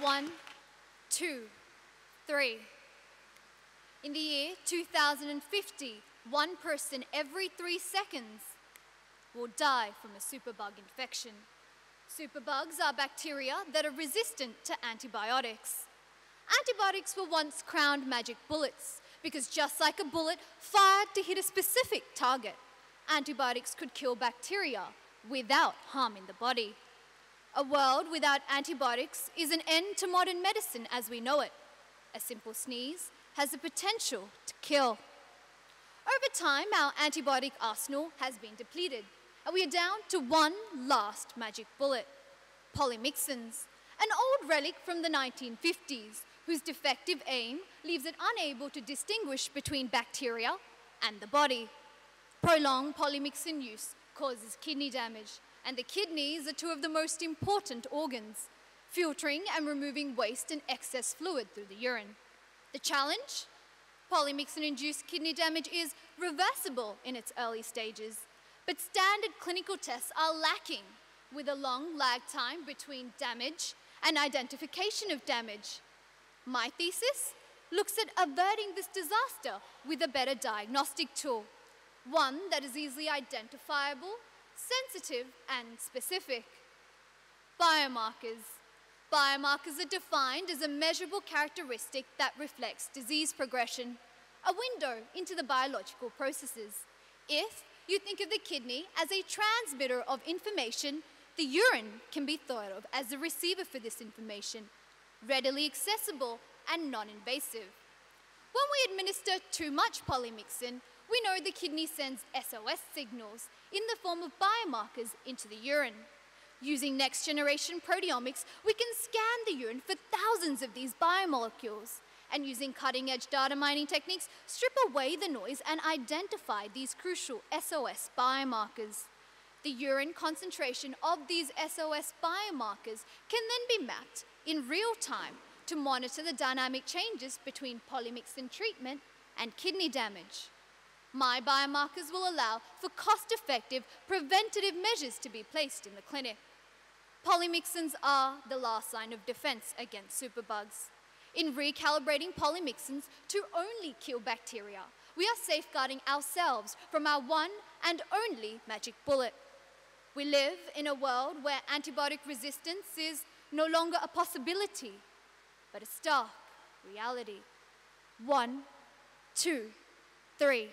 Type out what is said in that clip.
One, two, three. In the year 2050, one person every three seconds will die from a superbug infection. Superbugs are bacteria that are resistant to antibiotics. Antibiotics were once crowned magic bullets because just like a bullet fired to hit a specific target, antibiotics could kill bacteria without harming the body. A world without antibiotics is an end to modern medicine as we know it. A simple sneeze has the potential to kill. Over time, our antibiotic arsenal has been depleted, and we are down to one last magic bullet polymyxins, an old relic from the 1950s whose defective aim leaves it unable to distinguish between bacteria and the body. Prolonged polymyxin use causes kidney damage, and the kidneys are two of the most important organs, filtering and removing waste and excess fluid through the urine. The challenge? Polymyxin-induced kidney damage is reversible in its early stages, but standard clinical tests are lacking with a long lag time between damage and identification of damage. My thesis looks at averting this disaster with a better diagnostic tool, one that is easily identifiable, sensitive, and specific. Biomarkers. Biomarkers are defined as a measurable characteristic that reflects disease progression, a window into the biological processes. If you think of the kidney as a transmitter of information, the urine can be thought of as the receiver for this information, readily accessible and non-invasive. When we administer too much polymyxin, we know the kidney sends SOS signals in the form of biomarkers into the urine. Using next generation proteomics, we can scan the urine for thousands of these biomolecules. And using cutting edge data mining techniques, strip away the noise and identify these crucial SOS biomarkers. The urine concentration of these SOS biomarkers can then be mapped in real time to monitor the dynamic changes between polymyxin treatment and kidney damage. My biomarkers will allow for cost-effective preventative measures to be placed in the clinic. Polymyxins are the last line of defense against superbugs. In recalibrating polymyxins to only kill bacteria, we are safeguarding ourselves from our one and only magic bullet. We live in a world where antibiotic resistance is no longer a possibility, but a stark reality. One, two, three.